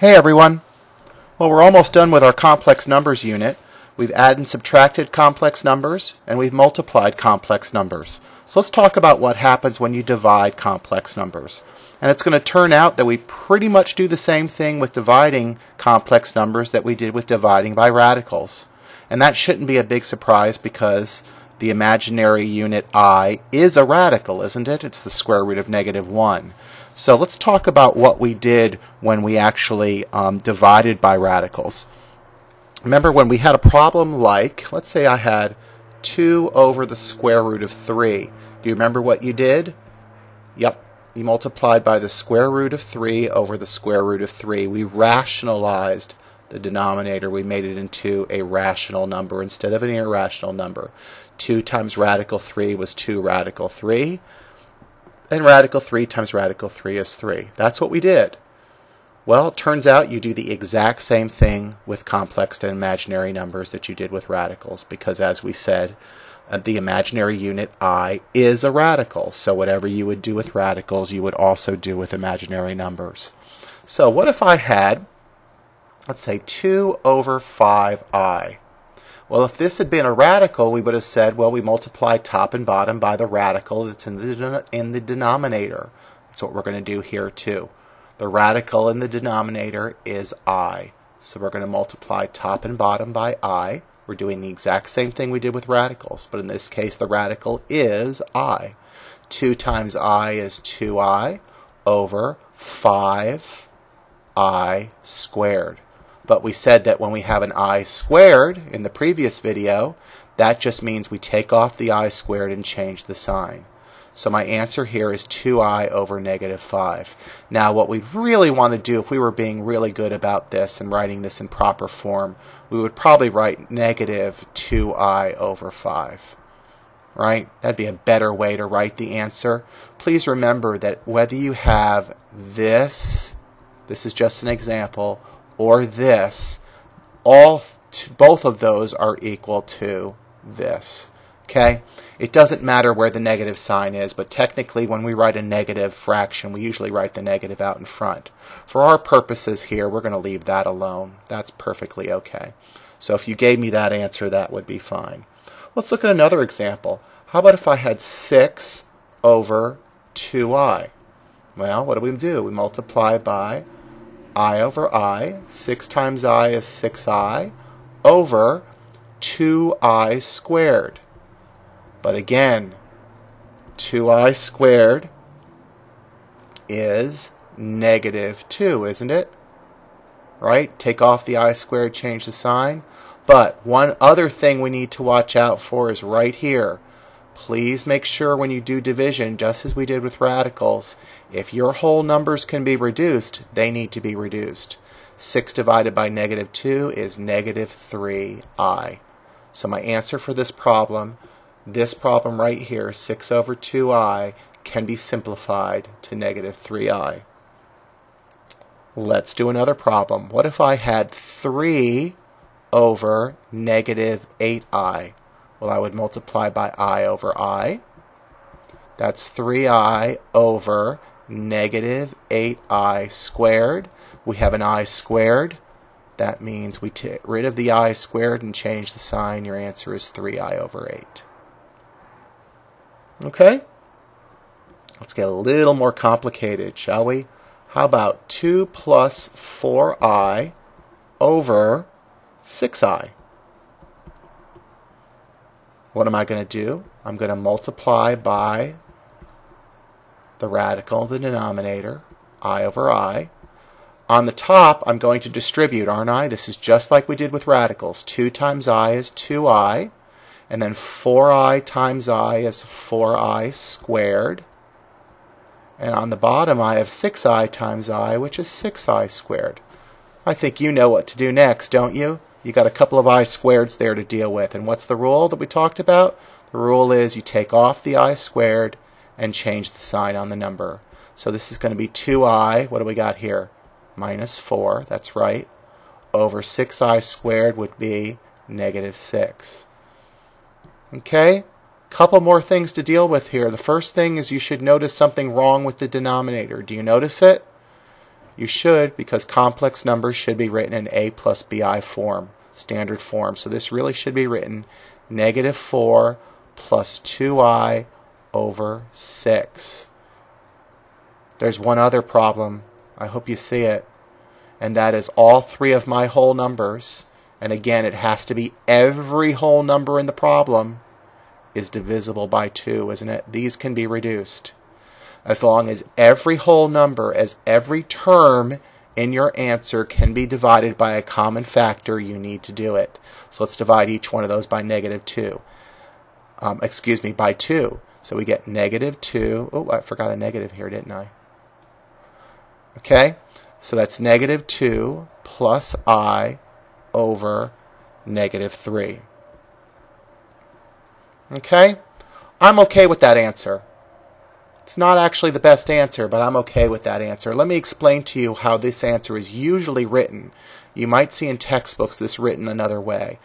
Hey everyone! Well, we're almost done with our complex numbers unit. We've added and subtracted complex numbers, and we've multiplied complex numbers. So let's talk about what happens when you divide complex numbers. And it's going to turn out that we pretty much do the same thing with dividing complex numbers that we did with dividing by radicals. And that shouldn't be a big surprise because the imaginary unit i is a radical, isn't it? It's the square root of negative 1. So let's talk about what we did when we actually um, divided by radicals. Remember when we had a problem like, let's say I had 2 over the square root of 3. Do you remember what you did? Yep, you multiplied by the square root of 3 over the square root of 3. We rationalized the denominator. We made it into a rational number instead of an irrational number. 2 times radical 3 was 2 radical 3 and radical 3 times radical 3 is 3. That's what we did. Well, it turns out you do the exact same thing with complex and imaginary numbers that you did with radicals because, as we said, uh, the imaginary unit i is a radical. So whatever you would do with radicals, you would also do with imaginary numbers. So what if I had, let's say, 2 over 5i? Well, if this had been a radical, we would have said, well, we multiply top and bottom by the radical that's in the, in the denominator. That's what we're going to do here too. The radical in the denominator is i. So we're going to multiply top and bottom by i. We're doing the exact same thing we did with radicals, but in this case the radical is i. 2 times i is 2i over 5i squared. But we said that when we have an i squared in the previous video, that just means we take off the i squared and change the sign. So my answer here is 2i over negative 5. Now what we'd really want to do, if we were being really good about this and writing this in proper form, we would probably write negative 2i over 5. Right? That'd be a better way to write the answer. Please remember that whether you have this, this is just an example, or this, all both of those are equal to this. Okay? It doesn't matter where the negative sign is, but technically when we write a negative fraction, we usually write the negative out in front. For our purposes here, we're going to leave that alone. That's perfectly okay. So if you gave me that answer, that would be fine. Let's look at another example. How about if I had 6 over 2i? Well, what do we do? We multiply by i over i. 6 times i is 6i over 2i squared. But again, 2i squared is negative 2, isn't it? Right? Take off the i squared, change the sign. But one other thing we need to watch out for is right here. Please make sure when you do division, just as we did with radicals, if your whole numbers can be reduced, they need to be reduced. 6 divided by negative 2 is negative 3i. So my answer for this problem, this problem right here, 6 over 2i, can be simplified to negative 3i. Let's do another problem. What if I had 3 over negative 8i? Well, I would multiply by i over i. That's 3i over negative 8i squared. We have an i squared. That means we get rid of the i squared and change the sign. Your answer is 3i over 8. Okay? Let's get a little more complicated, shall we? How about 2 plus 4i over 6i? What am I going to do? I'm going to multiply by the radical, the denominator, i over i. On the top, I'm going to distribute, aren't I? This is just like we did with radicals. 2 times i is 2i, and then 4i times i is 4i squared. And on the bottom, I have 6i times i, which is 6i squared. I think you know what to do next, don't you? you got a couple of i squareds there to deal with. And what's the rule that we talked about? The rule is you take off the i squared and change the sign on the number. So this is going to be 2i, what do we got here? Minus 4, that's right. Over 6i squared would be negative 6. Okay? Couple more things to deal with here. The first thing is you should notice something wrong with the denominator. Do you notice it? You should because complex numbers should be written in a plus bi form, standard form. So this really should be written negative 4 plus 2i over 6. There's one other problem. I hope you see it. And that is all three of my whole numbers, and again, it has to be every whole number in the problem, is divisible by 2, isn't it? These can be reduced. As long as every whole number, as every term in your answer can be divided by a common factor, you need to do it. So let's divide each one of those by negative 2. Um, excuse me, by 2. So we get negative 2. Oh, I forgot a negative here, didn't I? Okay, so that's negative 2 plus i over negative 3. Okay, I'm okay with that answer. It's not actually the best answer, but I'm okay with that answer. Let me explain to you how this answer is usually written. You might see in textbooks this written another way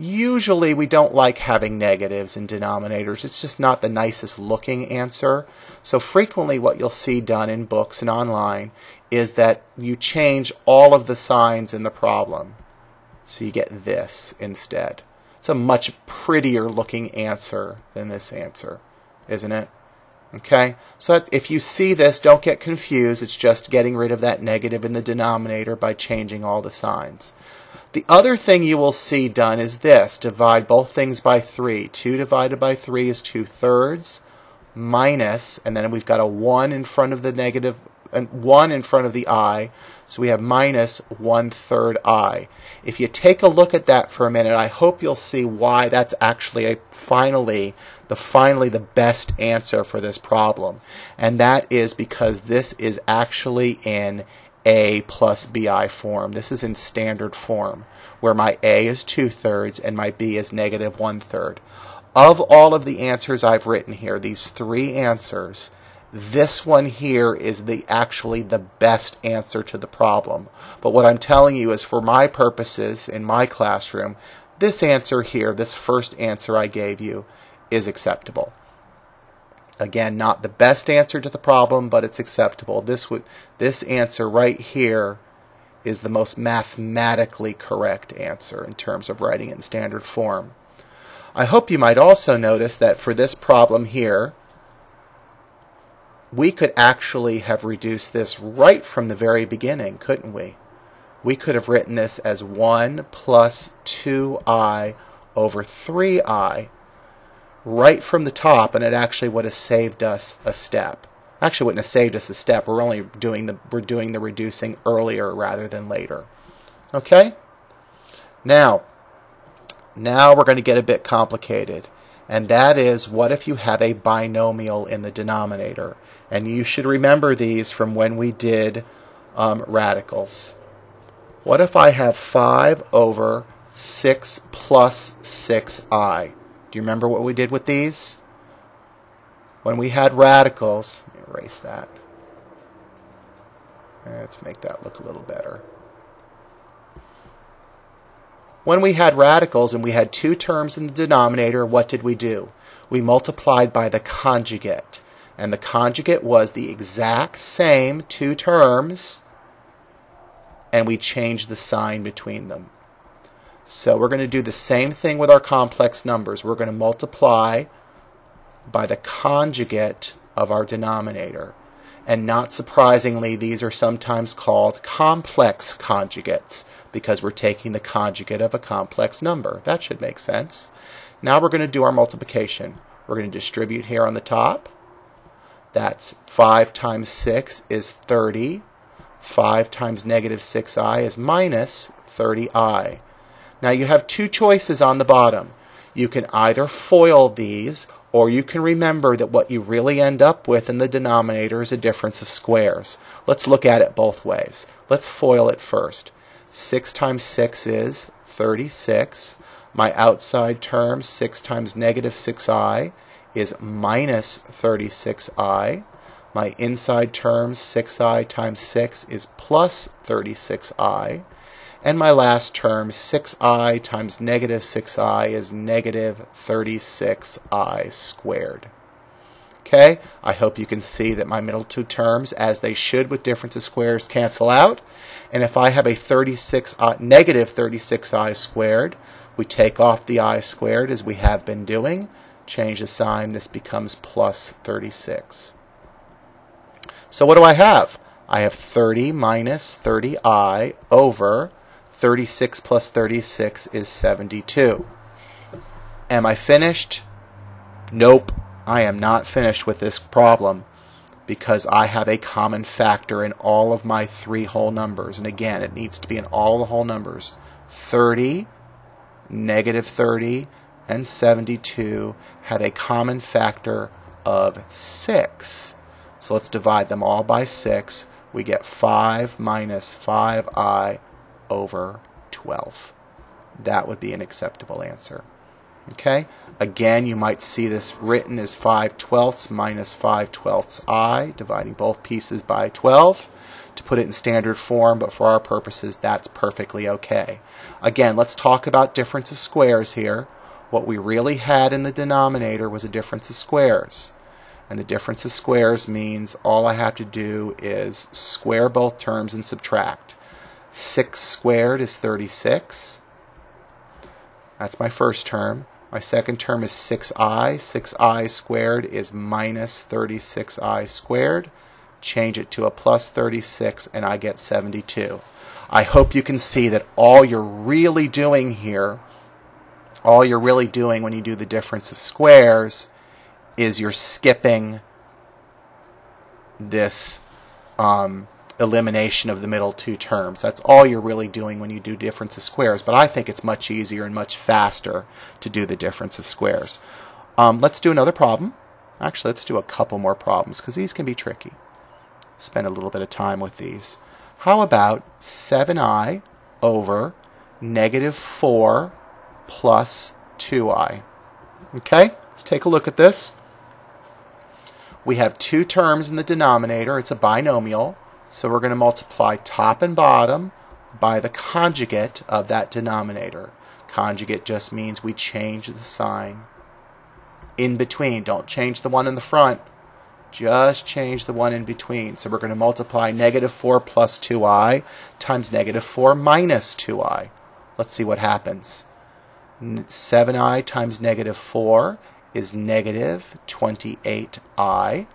usually we don't like having negatives in denominators. It's just not the nicest looking answer. So frequently what you'll see done in books and online is that you change all of the signs in the problem. So you get this instead. It's a much prettier looking answer than this answer, isn't it? Okay, so if you see this, don't get confused. It's just getting rid of that negative in the denominator by changing all the signs. The other thing you will see done is this. Divide both things by 3. 2 divided by 3 is 2 thirds minus, and then we've got a 1 in front of the negative, and 1 in front of the i, so we have minus 1 third i. If you take a look at that for a minute, I hope you'll see why that's actually a, finally the finally the best answer for this problem. And that is because this is actually in a plus bi form. This is in standard form, where my a is two thirds and my b is negative one third. Of all of the answers I've written here, these three answers, this one here is the actually the best answer to the problem. But what I'm telling you is for my purposes in my classroom, this answer here, this first answer I gave you, is acceptable. Again, not the best answer to the problem, but it's acceptable. This would this answer right here is the most mathematically correct answer in terms of writing it in standard form. I hope you might also notice that for this problem here, we could actually have reduced this right from the very beginning, couldn't we? We could have written this as 1 plus 2i over 3i right from the top, and it actually would have saved us a step. Actually, wouldn't have saved us a step. We're only doing the we're doing the reducing earlier rather than later. Okay. Now, now we're going to get a bit complicated, and that is what if you have a binomial in the denominator? And you should remember these from when we did um, radicals. What if I have 5 over 6 plus 6i? Do you remember what we did with these? When we had radicals, erase that. Let's make that look a little better. When we had radicals and we had two terms in the denominator, what did we do? We multiplied by the conjugate. And the conjugate was the exact same two terms, and we changed the sign between them. So we're going to do the same thing with our complex numbers. We're going to multiply by the conjugate of our denominator. And not surprisingly, these are sometimes called complex conjugates because we're taking the conjugate of a complex number. That should make sense. Now we're going to do our multiplication. We're going to distribute here on the top. That's 5 times 6 is 30. 5 times negative 6i is minus 30i. Now you have two choices on the bottom. You can either FOIL these or you can remember that what you really end up with in the denominator is a difference of squares. Let's look at it both ways. Let's FOIL it first. 6 times 6 is 36. My outside term, 6 times negative 6i, is minus 36i. My inside term, 6i times 6, is plus 36i. And my last term, 6i times negative 6i is negative 36i squared. Okay, I hope you can see that my middle two terms, as they should with difference of squares, cancel out. And if I have a 36, uh, negative 36i squared, we take off the i squared as we have been doing. Change the sign, this becomes plus 36. So what do I have? I have 30 minus 30i over 36 plus 36 is 72. Am I finished? Nope. I am not finished with this problem because I have a common factor in all of my three whole numbers. And again, it needs to be in all the whole numbers. 30, negative 30, and 72 have a common factor of 6. So let's divide them all by 6. We get 5 minus 5i over 12. That would be an acceptable answer. Okay? Again, you might see this written as 5 twelfths minus 5 twelfths i, dividing both pieces by 12 to put it in standard form, but for our purposes, that's perfectly okay. Again, let's talk about difference of squares here. What we really had in the denominator was a difference of squares. And the difference of squares means all I have to do is square both terms and subtract. 6 squared is 36. That's my first term. My second term is 6i. 6i squared is minus 36i squared. Change it to a plus 36 and I get 72. I hope you can see that all you're really doing here, all you're really doing when you do the difference of squares is you're skipping this um, elimination of the middle two terms. That's all you're really doing when you do difference of squares, but I think it's much easier and much faster to do the difference of squares. Um, let's do another problem. Actually, let's do a couple more problems because these can be tricky. Spend a little bit of time with these. How about 7i over negative 4 plus 2i? Okay, let's take a look at this. We have two terms in the denominator. It's a binomial. So we're going to multiply top and bottom by the conjugate of that denominator. Conjugate just means we change the sign in between. Don't change the one in the front. Just change the one in between. So we're going to multiply negative 4 plus 2i times negative 4 minus 2i. Let's see what happens. 7i times negative 4 is negative 28i.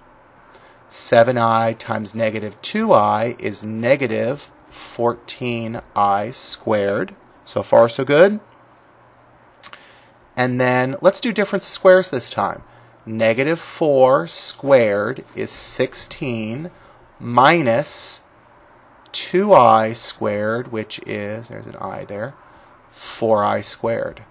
7i times negative 2i is negative 14i squared. So far, so good. And then let's do difference squares this time. Negative 4 squared is 16 minus 2i squared, which is, there's an i there, 4i squared.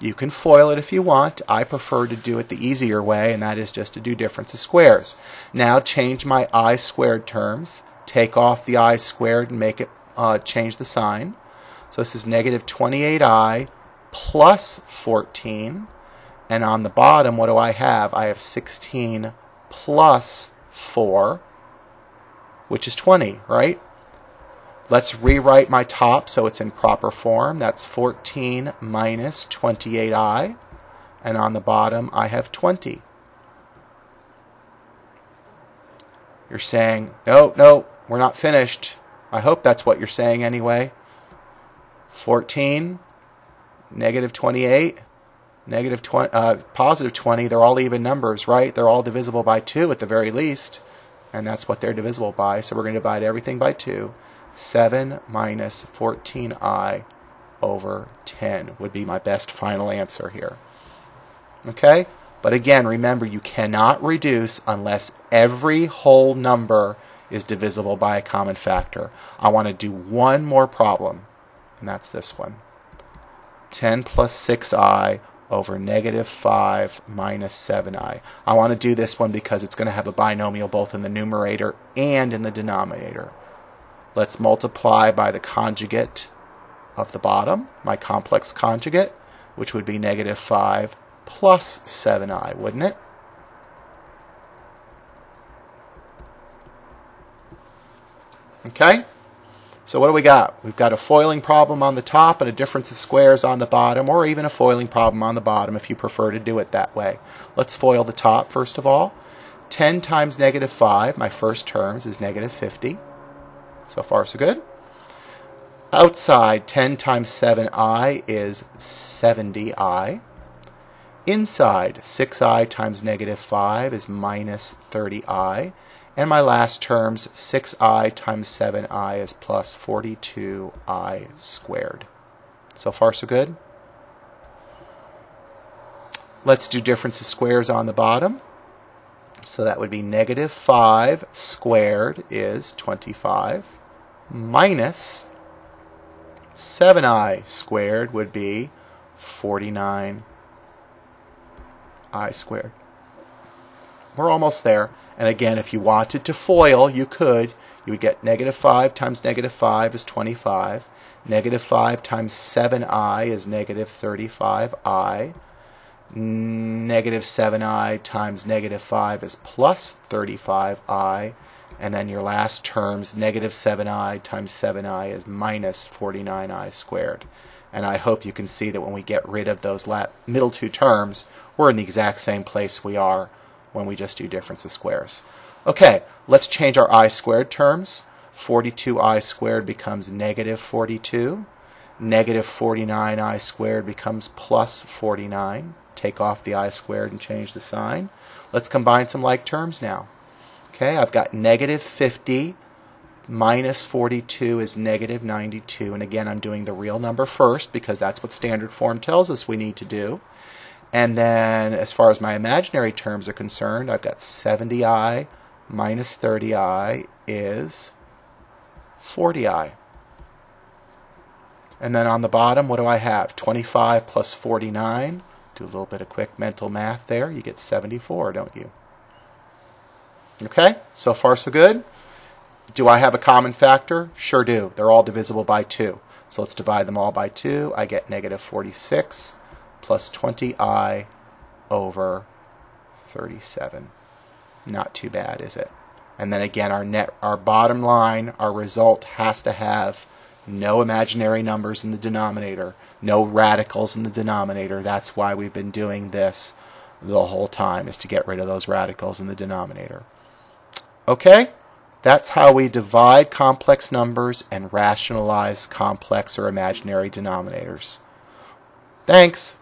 You can FOIL it if you want. I prefer to do it the easier way, and that is just to do difference of squares. Now change my i squared terms. Take off the i squared and make it uh, change the sign. So this is negative 28i plus 14. And on the bottom, what do I have? I have 16 plus 4, which is 20, right? Let's rewrite my top so it's in proper form. That's 14 minus 28i. And on the bottom, I have 20. You're saying, no, no, we're not finished. I hope that's what you're saying anyway. 14, negative 28, negative 20, uh, positive 20, they're all even numbers, right? They're all divisible by 2 at the very least. And that's what they're divisible by. So we're going to divide everything by 2. 7 minus 14i over 10 would be my best final answer here. Okay? But again, remember you cannot reduce unless every whole number is divisible by a common factor. I want to do one more problem, and that's this one. 10 plus 6i over negative 5 minus 7i. I want to do this one because it's going to have a binomial both in the numerator and in the denominator. Let's multiply by the conjugate of the bottom, my complex conjugate, which would be negative 5 plus 7i, wouldn't it? Okay? So what do we got? We've got a foiling problem on the top and a difference of squares on the bottom, or even a foiling problem on the bottom if you prefer to do it that way. Let's FOIL the top first of all. 10 times negative 5, my first terms, is negative 50. So far so good. Outside, 10 times 7i is 70i. Inside, 6i times negative 5 is minus 30i. And my last terms, 6i times 7i is plus 42i squared. So far, so good? Let's do difference of squares on the bottom. So that would be negative 5 squared is 25 minus 7i squared would be 49 i squared. We're almost there. And again, if you wanted to FOIL, you could. You would get negative 5 times negative 5 is 25. Negative 5 times 7i is negative 35i. Negative 7i times negative 5 is plus 35i. And then your last terms, negative 7i times 7i is minus 49i squared. And I hope you can see that when we get rid of those middle two terms, we're in the exact same place we are when we just do difference of squares. Okay, let's change our i squared terms. 42i squared becomes negative 42. Negative 49i squared becomes plus 49. Take off the i squared and change the sign. Let's combine some like terms now. Okay, I've got negative 50 minus 42 is negative 92. And again, I'm doing the real number first because that's what standard form tells us we need to do. And then as far as my imaginary terms are concerned, I've got 70i minus 30i is 40i. And then on the bottom, what do I have? 25 plus 49. Do a little bit of quick mental math there. You get 74, don't you? Okay, so far so good. Do I have a common factor? Sure do. They're all divisible by 2. So let's divide them all by 2. I get negative 46 plus 20i over 37. Not too bad, is it? And then again, our net, our bottom line, our result has to have no imaginary numbers in the denominator, no radicals in the denominator. That's why we've been doing this the whole time, is to get rid of those radicals in the denominator. Okay? That's how we divide complex numbers and rationalize complex or imaginary denominators. Thanks.